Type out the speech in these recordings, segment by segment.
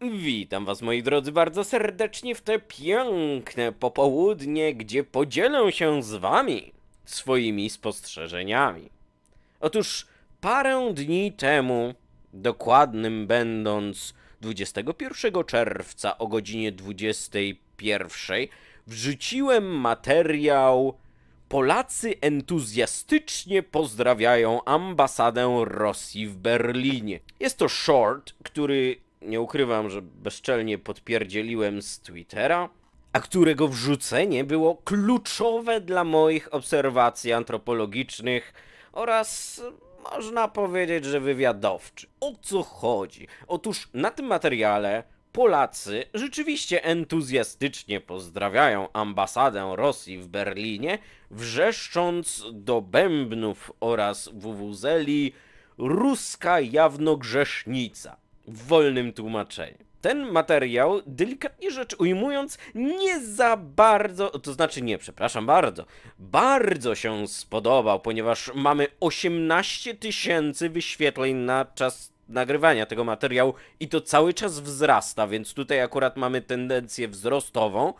Witam was moi drodzy bardzo serdecznie w te piękne popołudnie, gdzie podzielę się z wami swoimi spostrzeżeniami. Otóż parę dni temu, dokładnym będąc 21 czerwca o godzinie 21, wrzuciłem materiał Polacy entuzjastycznie pozdrawiają ambasadę Rosji w Berlinie. Jest to short, który nie ukrywam, że bezczelnie podpierdzieliłem z Twittera, a którego wrzucenie było kluczowe dla moich obserwacji antropologicznych oraz można powiedzieć, że wywiadowczy. O co chodzi? Otóż na tym materiale Polacy rzeczywiście entuzjastycznie pozdrawiają ambasadę Rosji w Berlinie, wrzeszcząc do bębnów oraz wuwuzeli ruska jawnogrzesznica w wolnym tłumaczeniu. Ten materiał, delikatnie rzecz ujmując, nie za bardzo, to znaczy nie, przepraszam bardzo, bardzo się spodobał, ponieważ mamy 18 tysięcy wyświetleń na czas nagrywania tego materiału i to cały czas wzrasta, więc tutaj akurat mamy tendencję wzrostową.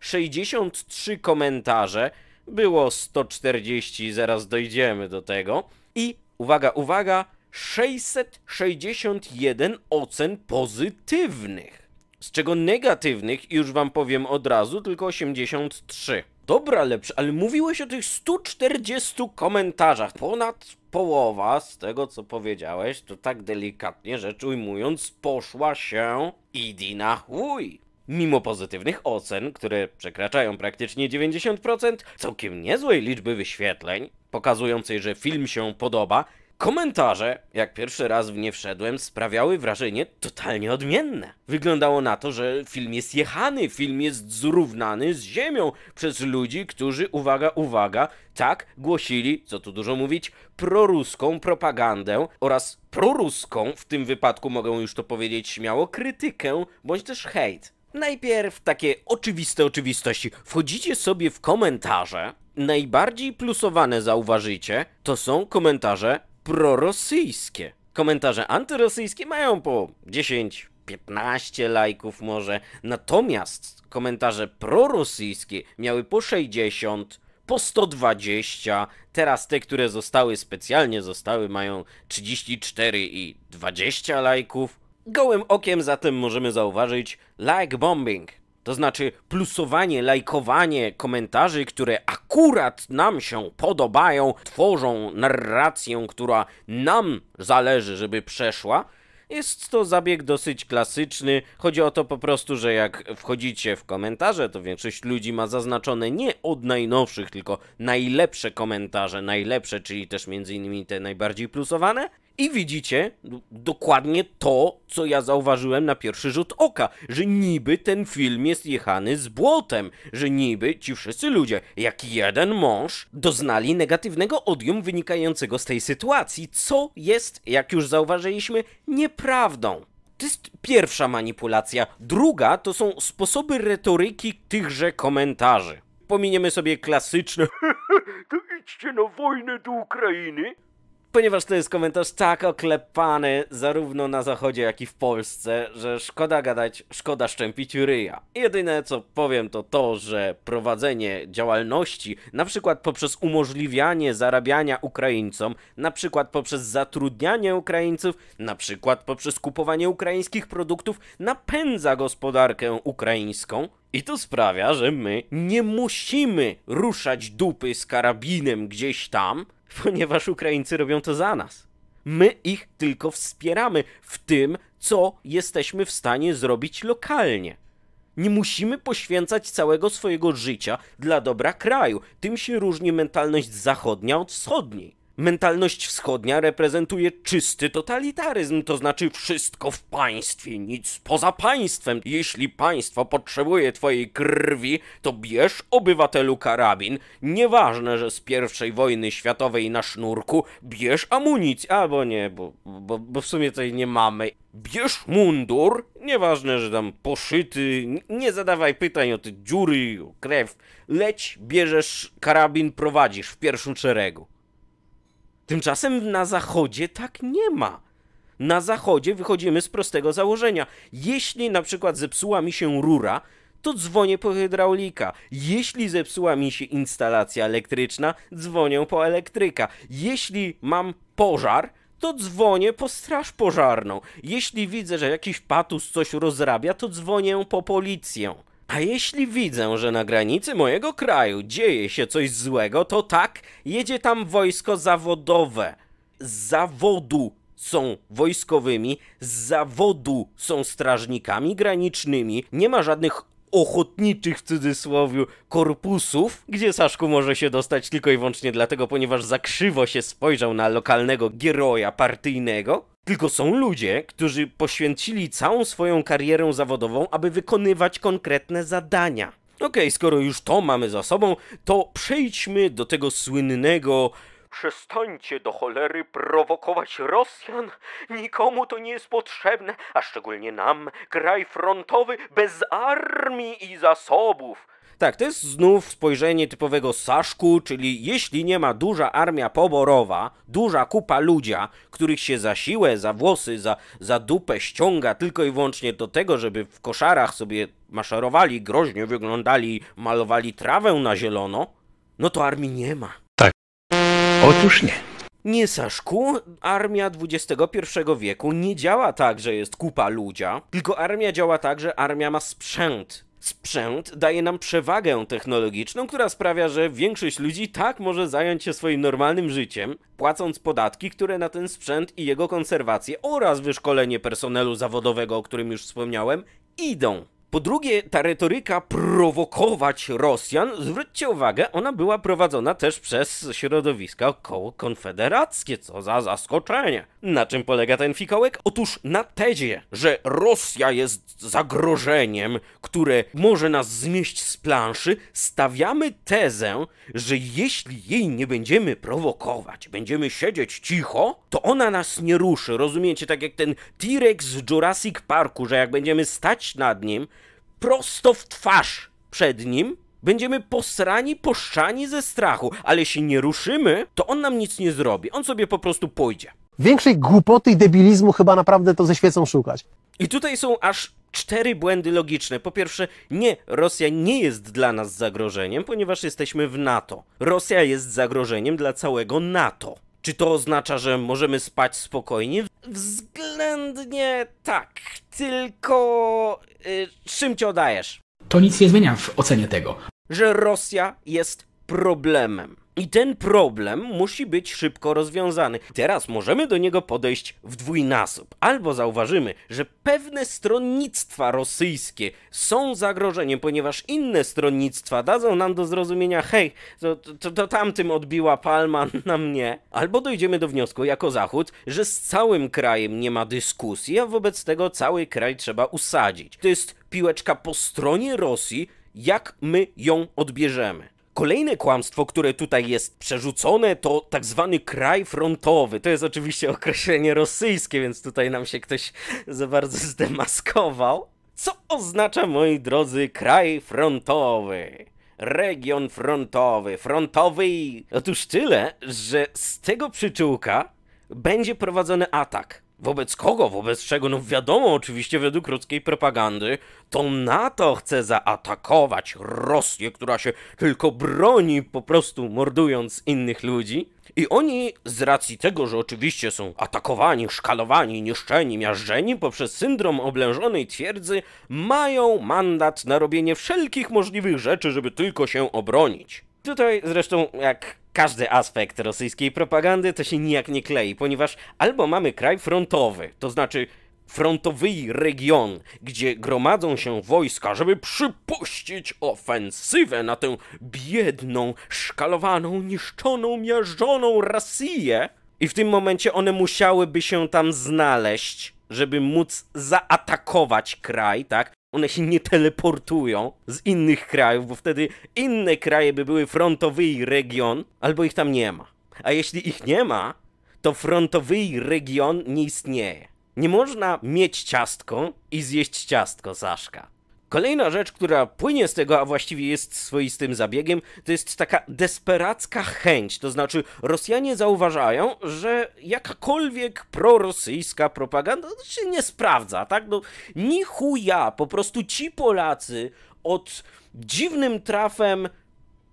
63 komentarze, było 140, zaraz dojdziemy do tego. I uwaga, uwaga, 661 ocen pozytywnych. Z czego negatywnych, już wam powiem od razu, tylko 83. Dobra, lepsze, ale mówiłeś o tych 140 komentarzach. Ponad połowa z tego, co powiedziałeś, to tak delikatnie rzecz ujmując, poszła się idi na chuj. Mimo pozytywnych ocen, które przekraczają praktycznie 90%, całkiem niezłej liczby wyświetleń, pokazującej, że film się podoba, Komentarze, jak pierwszy raz w nie wszedłem, sprawiały wrażenie totalnie odmienne. Wyglądało na to, że film jest jechany, film jest zrównany z ziemią przez ludzi, którzy, uwaga, uwaga, tak głosili, co tu dużo mówić, proruską propagandę oraz proruską, w tym wypadku mogę już to powiedzieć śmiało, krytykę bądź też hejt. Najpierw takie oczywiste oczywistości. Wchodzicie sobie w komentarze. Najbardziej plusowane zauważycie, to są komentarze prorosyjskie. Komentarze antyrosyjskie mają po 10, 15 lajków może, natomiast komentarze prorosyjskie miały po 60, po 120, teraz te, które zostały specjalnie zostały mają 34 i 20 lajków. Gołym okiem zatem możemy zauważyć like bombing, to znaczy plusowanie, lajkowanie komentarzy, które akurat nam się podobają, tworzą narrację, która nam zależy, żeby przeszła. Jest to zabieg dosyć klasyczny. Chodzi o to po prostu, że jak wchodzicie w komentarze, to większość ludzi ma zaznaczone nie od najnowszych, tylko najlepsze komentarze, najlepsze, czyli też między innymi te najbardziej plusowane. I widzicie dokładnie to, co ja zauważyłem na pierwszy rzut oka, że niby ten film jest jechany z błotem, że niby ci wszyscy ludzie, jak jeden mąż, doznali negatywnego odium wynikającego z tej sytuacji, co jest, jak już zauważyliśmy, nieprawdą. To jest pierwsza manipulacja. Druga to są sposoby retoryki tychże komentarzy. Pominiemy sobie klasyczne to idźcie na wojnę do Ukrainy ponieważ to jest komentarz tak oklepany zarówno na zachodzie, jak i w Polsce, że szkoda gadać, szkoda szczępić ryja. Jedyne co powiem to to, że prowadzenie działalności, na przykład poprzez umożliwianie zarabiania Ukraińcom, na przykład poprzez zatrudnianie Ukraińców, na przykład poprzez kupowanie ukraińskich produktów, napędza gospodarkę ukraińską, i to sprawia, że my nie musimy ruszać dupy z karabinem gdzieś tam, ponieważ Ukraińcy robią to za nas. My ich tylko wspieramy w tym, co jesteśmy w stanie zrobić lokalnie. Nie musimy poświęcać całego swojego życia dla dobra kraju. Tym się różni mentalność zachodnia od wschodniej. Mentalność wschodnia reprezentuje czysty totalitaryzm, to znaczy wszystko w państwie, nic poza państwem. Jeśli państwo potrzebuje twojej krwi, to bierz obywatelu karabin. Nieważne, że z pierwszej wojny światowej na sznurku, bierz amunicję, albo nie, bo, bo, bo w sumie tutaj nie mamy. Bierz mundur, nieważne, że tam poszyty, nie zadawaj pytań o te dziury, o krew. Leć, bierzesz karabin, prowadzisz w pierwszym szeregu. Tymczasem na zachodzie tak nie ma. Na zachodzie wychodzimy z prostego założenia. Jeśli na przykład zepsuła mi się rura, to dzwonię po hydraulika. Jeśli zepsuła mi się instalacja elektryczna, dzwonię po elektryka. Jeśli mam pożar, to dzwonię po straż pożarną. Jeśli widzę, że jakiś patus coś rozrabia, to dzwonię po policję. A jeśli widzę, że na granicy mojego kraju dzieje się coś złego, to tak, jedzie tam wojsko zawodowe. Z zawodu są wojskowymi, z zawodu są strażnikami granicznymi, nie ma żadnych ochotniczych w cudzysłowie korpusów, gdzie Saszku może się dostać tylko i wyłącznie dlatego, ponieważ za krzywo się spojrzał na lokalnego geroja partyjnego. Tylko są ludzie, którzy poświęcili całą swoją karierę zawodową, aby wykonywać konkretne zadania. Okej, okay, skoro już to mamy za sobą, to przejdźmy do tego słynnego Przestańcie do cholery prowokować Rosjan. Nikomu to nie jest potrzebne, a szczególnie nam, kraj frontowy bez armii i zasobów. Tak, to jest znów spojrzenie typowego Saszku, czyli jeśli nie ma duża armia poborowa, duża kupa ludzia, których się za siłę, za włosy, za, za dupę ściąga tylko i wyłącznie do tego, żeby w koszarach sobie maszerowali, groźnie wyglądali, malowali trawę na zielono, no to armii nie ma. Otóż nie. Nie, Saszku, armia XXI wieku nie działa tak, że jest kupa ludzia, tylko armia działa tak, że armia ma sprzęt. Sprzęt daje nam przewagę technologiczną, która sprawia, że większość ludzi tak może zająć się swoim normalnym życiem, płacąc podatki, które na ten sprzęt i jego konserwację oraz wyszkolenie personelu zawodowego, o którym już wspomniałem, idą. Po drugie, ta retoryka prowokować Rosjan, zwróćcie uwagę, ona była prowadzona też przez środowiska około konfederackie, co za zaskoczenie. Na czym polega ten fikołek? Otóż na tezie, że Rosja jest zagrożeniem, które może nas zmieść z planszy, stawiamy tezę, że jeśli jej nie będziemy prowokować, będziemy siedzieć cicho, to ona nas nie ruszy. Rozumiecie, tak jak ten T-Rex z Jurassic Parku, że jak będziemy stać nad nim, prosto w twarz przed nim, będziemy posrani, poszczani ze strachu, ale jeśli nie ruszymy, to on nam nic nie zrobi. On sobie po prostu pójdzie. Większej głupoty i debilizmu chyba naprawdę to ze świecą szukać. I tutaj są aż cztery błędy logiczne. Po pierwsze, nie, Rosja nie jest dla nas zagrożeniem, ponieważ jesteśmy w NATO. Rosja jest zagrożeniem dla całego NATO. Czy to oznacza, że możemy spać spokojnie? Względnie tak, tylko yy, czym cię oddajesz? To nic nie zmienia w ocenie tego. Że Rosja jest problemem. I ten problem musi być szybko rozwiązany. Teraz możemy do niego podejść w dwójnasób. Albo zauważymy, że pewne stronnictwa rosyjskie są zagrożeniem, ponieważ inne stronnictwa dadzą nam do zrozumienia, hej, to, to, to tamtym odbiła palma na mnie. Albo dojdziemy do wniosku jako Zachód, że z całym krajem nie ma dyskusji, a wobec tego cały kraj trzeba usadzić. To jest piłeczka po stronie Rosji, jak my ją odbierzemy. Kolejne kłamstwo, które tutaj jest przerzucone, to tak zwany kraj frontowy. To jest oczywiście określenie rosyjskie, więc tutaj nam się ktoś za bardzo zdemaskował. Co oznacza, moi drodzy, kraj frontowy? Region frontowy, frontowy. Otóż tyle, że z tego przyczółka będzie prowadzony atak Wobec kogo? Wobec czego? No wiadomo, oczywiście według ludzkiej propagandy, to NATO chce zaatakować Rosję, która się tylko broni, po prostu mordując innych ludzi. I oni z racji tego, że oczywiście są atakowani, szkalowani, niszczeni, miażdżeni poprzez syndrom oblężonej twierdzy, mają mandat na robienie wszelkich możliwych rzeczy, żeby tylko się obronić. Tutaj zresztą, jak każdy aspekt rosyjskiej propagandy, to się nijak nie klei, ponieważ albo mamy kraj frontowy, to znaczy frontowy region, gdzie gromadzą się wojska, żeby przypuścić ofensywę na tę biedną, szkalowaną, niszczoną, miażdżoną Rosję. I w tym momencie one musiałyby się tam znaleźć, żeby móc zaatakować kraj, tak? One się nie teleportują z innych krajów, bo wtedy inne kraje by były frontowy region, albo ich tam nie ma. A jeśli ich nie ma, to frontowy region nie istnieje. Nie można mieć ciastko i zjeść ciastko, Saszka. Kolejna rzecz, która płynie z tego, a właściwie jest swoistym zabiegiem, to jest taka desperacka chęć. To znaczy, Rosjanie zauważają, że jakakolwiek prorosyjska propaganda się nie sprawdza, tak? No, ni chuja, po prostu ci Polacy od dziwnym trafem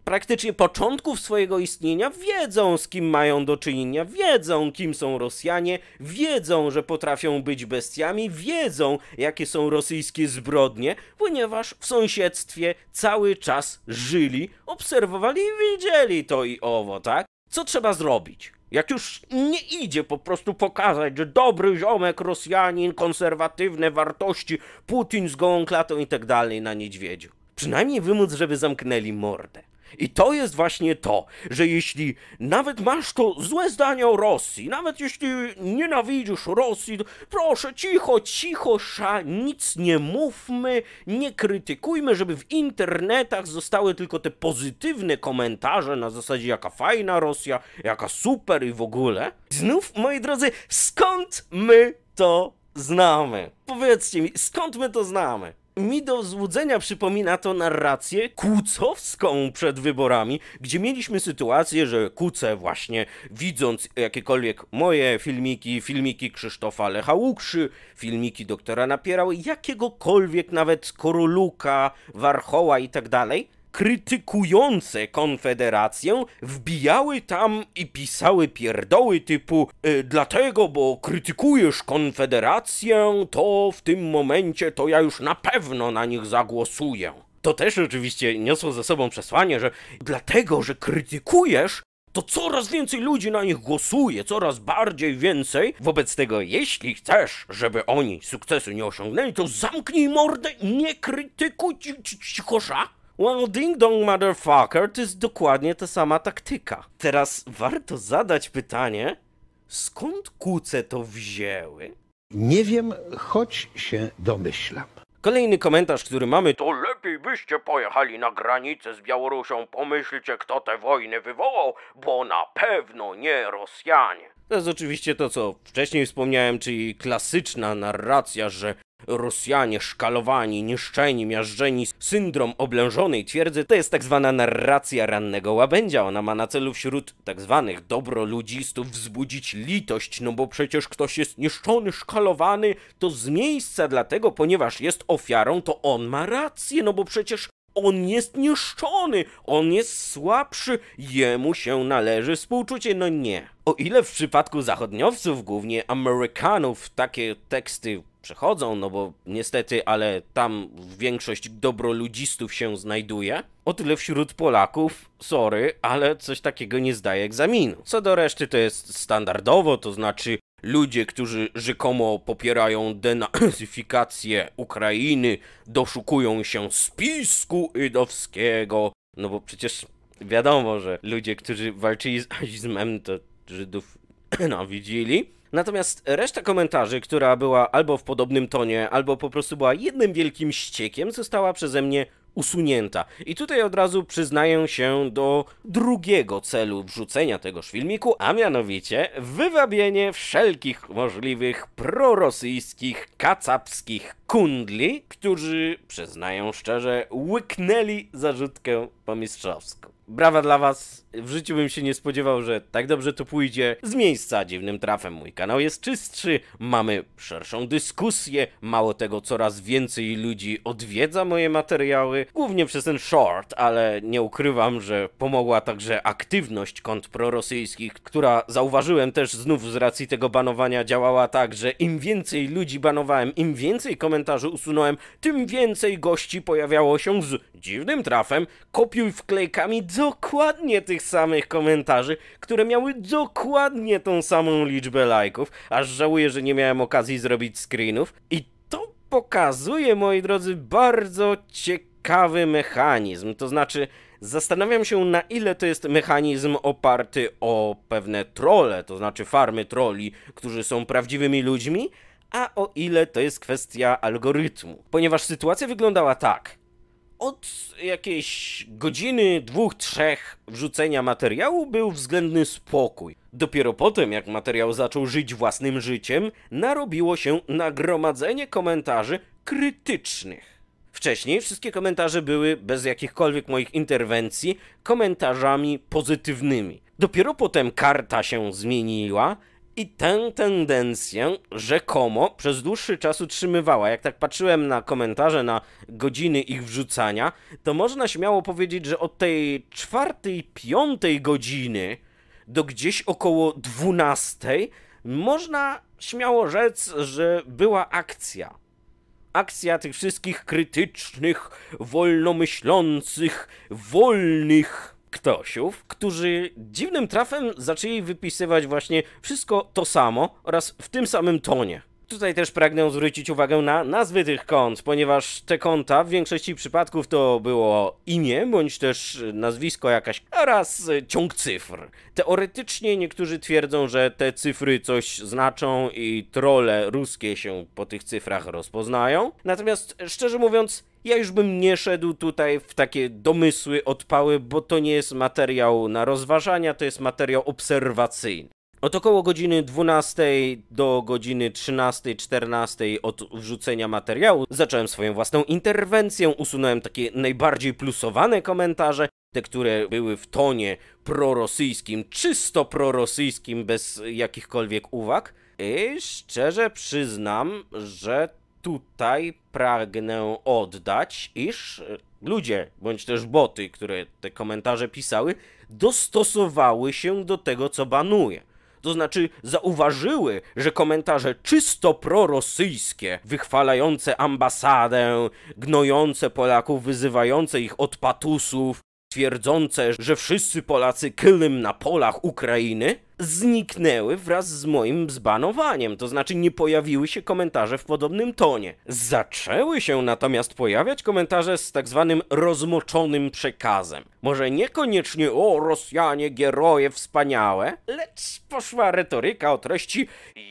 praktycznie początków swojego istnienia wiedzą, z kim mają do czynienia, wiedzą, kim są Rosjanie, wiedzą, że potrafią być bestiami, wiedzą, jakie są rosyjskie zbrodnie, ponieważ w sąsiedztwie cały czas żyli, obserwowali i widzieli to i owo, tak? Co trzeba zrobić? Jak już nie idzie po prostu pokazać, że dobry ziomek Rosjanin, konserwatywne wartości, Putin z gołą klatą i tak dalej na niedźwiedziu. Przynajmniej wymóc, żeby zamknęli mordę. I to jest właśnie to, że jeśli nawet masz to złe zdanie o Rosji, nawet jeśli nienawidzisz Rosji, proszę cicho, cicho, sza, nic nie mówmy, nie krytykujmy, żeby w internetach zostały tylko te pozytywne komentarze na zasadzie jaka fajna Rosja, jaka super i w ogóle. Znów, moi drodzy, skąd my to znamy? Powiedzcie mi, skąd my to znamy? Mi do złudzenia przypomina to narrację kucowską przed wyborami, gdzie mieliśmy sytuację, że Kuce właśnie widząc jakiekolwiek moje filmiki, filmiki Krzysztofa Lecha Łukszy, filmiki doktora Napierały, jakiegokolwiek nawet Koroluka, Warchoła i tak dalej, krytykujące Konfederację wbijały tam i pisały pierdoły typu e, dlatego, bo krytykujesz Konfederację, to w tym momencie to ja już na pewno na nich zagłosuję. To też oczywiście niosło ze sobą przesłanie, że dlatego, że krytykujesz, to coraz więcej ludzi na nich głosuje, coraz bardziej więcej. Wobec tego, jeśli chcesz, żeby oni sukcesu nie osiągnęli, to zamknij mordę, nie krytykuj cichosza. Well, ding dong motherfucker to jest dokładnie ta sama taktyka. Teraz warto zadać pytanie, skąd kuce to wzięły? Nie wiem, choć się domyślam. Kolejny komentarz, który mamy, to lepiej byście pojechali na granicę z Białorusią, pomyślcie kto tę wojnę wywołał, bo na pewno nie Rosjanie. To jest oczywiście to, co wcześniej wspomniałem, czyli klasyczna narracja, że Rosjanie szkalowani, niszczeni, miażdżeni, syndrom oblężonej twierdzy to jest tak zwana narracja rannego łabędzia. Ona ma na celu wśród tak zwanych dobroludzistów wzbudzić litość, no bo przecież ktoś jest niszczony, szkalowany, to z miejsca dlatego, ponieważ jest ofiarą, to on ma rację, no bo przecież on jest niszczony, on jest słabszy, jemu się należy współczucie. No nie. O ile w przypadku zachodniowców, głównie Amerykanów, takie teksty przechodzą, no bo niestety, ale tam większość dobroludzistów się znajduje. O tyle wśród Polaków, sorry, ale coś takiego nie zdaje egzaminu. Co do reszty to jest standardowo, to znaczy ludzie, którzy rzekomo popierają denazyfikację Ukrainy, doszukują się spisku żydowskiego, no bo przecież wiadomo, że ludzie, którzy walczyli z nazizmem, to Żydów nienawidzili. Natomiast reszta komentarzy, która była albo w podobnym tonie, albo po prostu była jednym wielkim ściekiem, została przeze mnie usunięta. I tutaj od razu przyznaję się do drugiego celu wrzucenia tegoż filmiku, a mianowicie wywabienie wszelkich możliwych prorosyjskich, kacapskich kundli, którzy, przyznają szczerze, łyknęli zarzutkę pomistrzowską. Brawa dla was. W życiu bym się nie spodziewał, że tak dobrze to pójdzie. Z miejsca dziwnym trafem mój kanał jest czystszy, mamy szerszą dyskusję, mało tego coraz więcej ludzi odwiedza moje materiały, głównie przez ten short, ale nie ukrywam, że pomogła także aktywność kont prorosyjskich, która zauważyłem też znów z racji tego banowania działała tak, że im więcej ludzi banowałem, im więcej komentarzy usunąłem, tym więcej gości pojawiało się z dziwnym trafem, kopiuj wklejkami dokładnie tych samych komentarzy, które miały dokładnie tą samą liczbę lajków, aż żałuję, że nie miałem okazji zrobić screenów. I to pokazuje, moi drodzy, bardzo ciekawy mechanizm. To znaczy, zastanawiam się, na ile to jest mechanizm oparty o pewne trole, to znaczy farmy troli, którzy są prawdziwymi ludźmi, a o ile to jest kwestia algorytmu. Ponieważ sytuacja wyglądała tak od jakiejś godziny, dwóch, trzech wrzucenia materiału był względny spokój. Dopiero potem, jak materiał zaczął żyć własnym życiem, narobiło się nagromadzenie komentarzy krytycznych. Wcześniej wszystkie komentarze były bez jakichkolwiek moich interwencji komentarzami pozytywnymi. Dopiero potem karta się zmieniła i tę tendencję rzekomo przez dłuższy czas utrzymywała. Jak tak patrzyłem na komentarze, na godziny ich wrzucania, to można śmiało powiedzieć, że od tej czwartej, piątej godziny do gdzieś około dwunastej można śmiało rzec, że była akcja. Akcja tych wszystkich krytycznych, wolnomyślących, wolnych ktośów, którzy dziwnym trafem zaczęli wypisywać właśnie wszystko to samo oraz w tym samym tonie. Tutaj też pragnę zwrócić uwagę na nazwy tych kont, ponieważ te konta w większości przypadków to było imię, bądź też nazwisko jakaś oraz ciąg cyfr. Teoretycznie niektórzy twierdzą, że te cyfry coś znaczą i trole ruskie się po tych cyfrach rozpoznają. Natomiast szczerze mówiąc, ja już bym nie szedł tutaj w takie domysły, odpały, bo to nie jest materiał na rozważania, to jest materiał obserwacyjny. Od około godziny 12 do godziny 13-14 od wrzucenia materiału zacząłem swoją własną interwencję, usunąłem takie najbardziej plusowane komentarze, te, które były w tonie prorosyjskim, czysto prorosyjskim, bez jakichkolwiek uwag. I szczerze przyznam, że tutaj pragnę oddać, iż ludzie, bądź też boty, które te komentarze pisały, dostosowały się do tego, co banuje. To znaczy zauważyły, że komentarze czysto prorosyjskie, wychwalające ambasadę, gnojące Polaków, wyzywające ich od patusów, twierdzące, że wszyscy Polacy kylym na polach Ukrainy, zniknęły wraz z moim zbanowaniem, to znaczy nie pojawiły się komentarze w podobnym tonie. Zaczęły się natomiast pojawiać komentarze z tak zwanym rozmoczonym przekazem. Może niekoniecznie o Rosjanie, geroje wspaniałe, lecz poszła retoryka o treści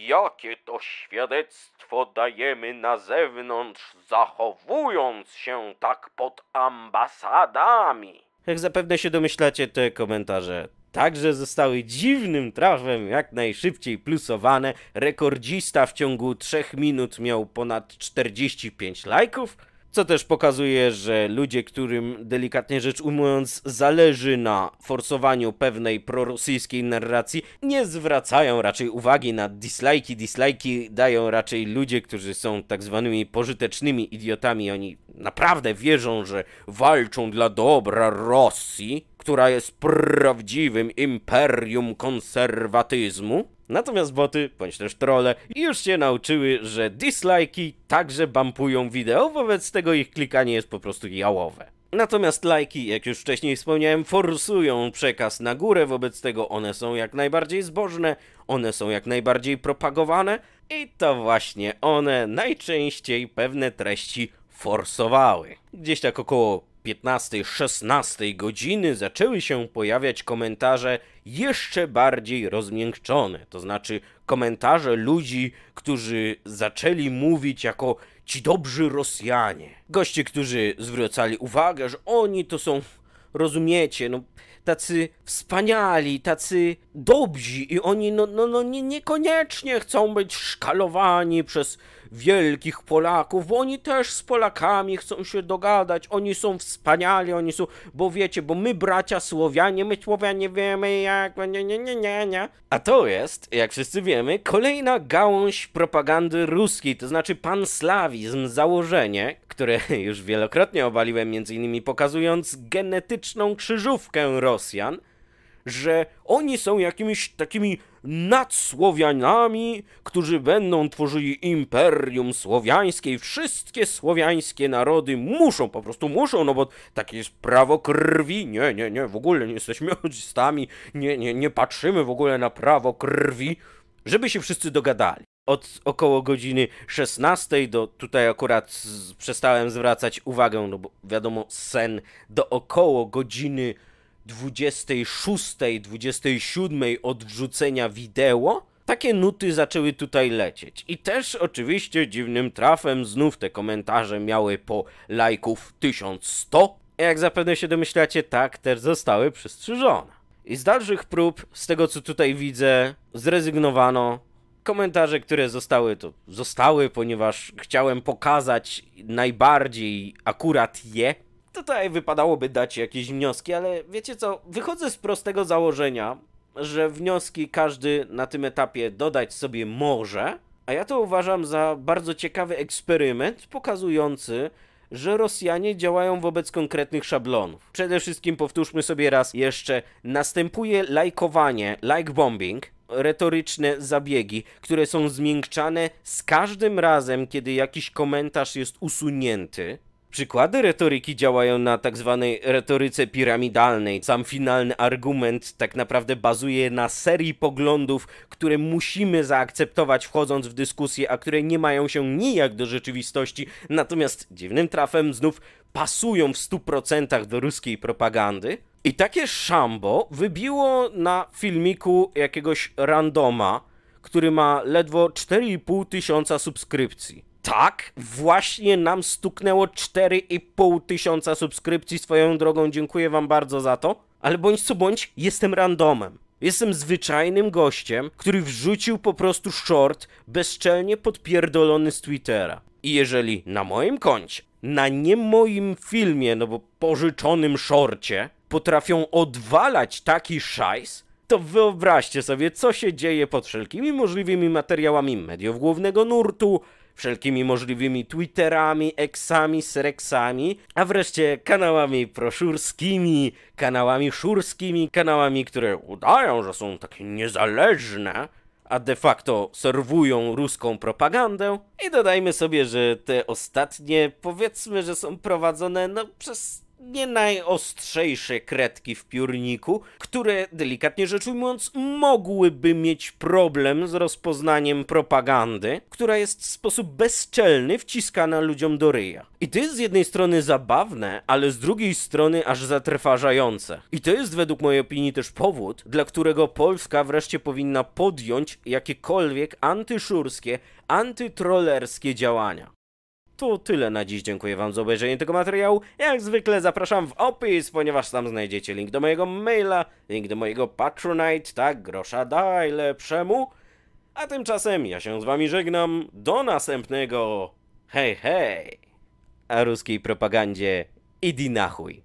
jakie to świadectwo dajemy na zewnątrz, zachowując się tak pod ambasadami. Jak zapewne się domyślacie, te komentarze także zostały dziwnym trafem jak najszybciej plusowane. Rekordzista w ciągu 3 minut miał ponad 45 lajków. Co też pokazuje, że ludzie, którym delikatnie rzecz ujmując zależy na forsowaniu pewnej prorosyjskiej narracji, nie zwracają raczej uwagi na dislajki. Dislajki dają raczej ludzie, którzy są tak zwanymi pożytecznymi idiotami. Oni naprawdę wierzą, że walczą dla dobra Rosji, która jest prawdziwym imperium konserwatyzmu. Natomiast boty, bądź też trolle, już się nauczyły, że dislajki także bampują wideo, wobec tego ich klikanie jest po prostu jałowe. Natomiast lajki, jak już wcześniej wspomniałem, forsują przekaz na górę, wobec tego one są jak najbardziej zbożne, one są jak najbardziej propagowane i to właśnie one najczęściej pewne treści forsowały. Gdzieś tak około 15-16 godziny zaczęły się pojawiać komentarze jeszcze bardziej rozmiękczone, to znaczy komentarze ludzi, którzy zaczęli mówić jako ci dobrzy Rosjanie. Goście, którzy zwracali uwagę, że oni to są, rozumiecie, no tacy wspaniali, tacy dobrzy i oni no, no, no nie, niekoniecznie chcą być szkalowani przez wielkich Polaków, bo oni też z Polakami chcą się dogadać, oni są wspaniali, oni są, bo wiecie, bo my bracia Słowianie, my Słowianie wiemy jak, nie, nie, nie, nie, nie. A to jest, jak wszyscy wiemy, kolejna gałąź propagandy ruskiej, to znaczy panslawizm, założenie, które już wielokrotnie obaliłem, między innymi pokazując genetyczną krzyżówkę Rosjan, że oni są jakimiś takimi nadsłowianami, którzy będą tworzyli imperium słowiańskie i wszystkie słowiańskie narody muszą, po prostu muszą, no bo takie jest prawo krwi. Nie, nie, nie, w ogóle nie jesteśmy odzistami, nie, nie, nie patrzymy w ogóle na prawo krwi, żeby się wszyscy dogadali. Od około godziny 16 do tutaj akurat przestałem zwracać uwagę, no bo wiadomo, sen do około godziny 26, 27 od wrzucenia wideo, takie nuty zaczęły tutaj lecieć. I też oczywiście dziwnym trafem znów te komentarze miały po lajków 1100. Jak zapewne się domyślacie, tak też zostały przystrzyżone. I z dalszych prób, z tego co tutaj widzę, zrezygnowano Komentarze, które zostały, to zostały, ponieważ chciałem pokazać najbardziej akurat je. Tutaj wypadałoby dać jakieś wnioski, ale wiecie co? Wychodzę z prostego założenia, że wnioski każdy na tym etapie dodać sobie może, a ja to uważam za bardzo ciekawy eksperyment pokazujący, że Rosjanie działają wobec konkretnych szablonów. Przede wszystkim powtórzmy sobie raz jeszcze, następuje lajkowanie, like bombing, retoryczne zabiegi, które są zmiękczane z każdym razem, kiedy jakiś komentarz jest usunięty. Przykłady retoryki działają na tak zwanej retoryce piramidalnej. Sam finalny argument tak naprawdę bazuje na serii poglądów, które musimy zaakceptować wchodząc w dyskusję, a które nie mają się nijak do rzeczywistości, natomiast dziwnym trafem znów pasują w 100% do ruskiej propagandy. I takie szambo wybiło na filmiku jakiegoś randoma, który ma ledwo 4,5 tysiąca subskrypcji. Tak, właśnie nam stuknęło 4,5 tysiąca subskrypcji swoją drogą, dziękuję wam bardzo za to. Ale bądź co bądź, jestem randomem. Jestem zwyczajnym gościem, który wrzucił po prostu short bezczelnie podpierdolony z Twittera. I jeżeli na moim koncie, na nie moim filmie, no bo pożyczonym shorcie, potrafią odwalać taki szajs, to wyobraźcie sobie, co się dzieje pod wszelkimi możliwymi materiałami mediów głównego nurtu, wszelkimi możliwymi Twitterami, Eksami, Srexami, a wreszcie kanałami proszurskimi, kanałami szurskimi, kanałami, które udają, że są takie niezależne, a de facto serwują ruską propagandę. I dodajmy sobie, że te ostatnie powiedzmy, że są prowadzone no przez nie najostrzejsze kredki w piórniku, które, delikatnie rzecz ujmując, mogłyby mieć problem z rozpoznaniem propagandy, która jest w sposób bezczelny wciskana ludziom do ryja. I to jest z jednej strony zabawne, ale z drugiej strony aż zatrważające. I to jest według mojej opinii też powód, dla którego Polska wreszcie powinna podjąć jakiekolwiek antyszurskie, antytrollerskie działania. To tyle na dziś. Dziękuję Wam za obejrzenie tego materiału. Jak zwykle zapraszam w opis, ponieważ tam znajdziecie link do mojego maila, link do mojego Patronite, tak, grosza daj lepszemu. A tymczasem ja się z Wami żegnam. Do następnego. Hej, hej. A ruskiej propagandzie idi na chuj.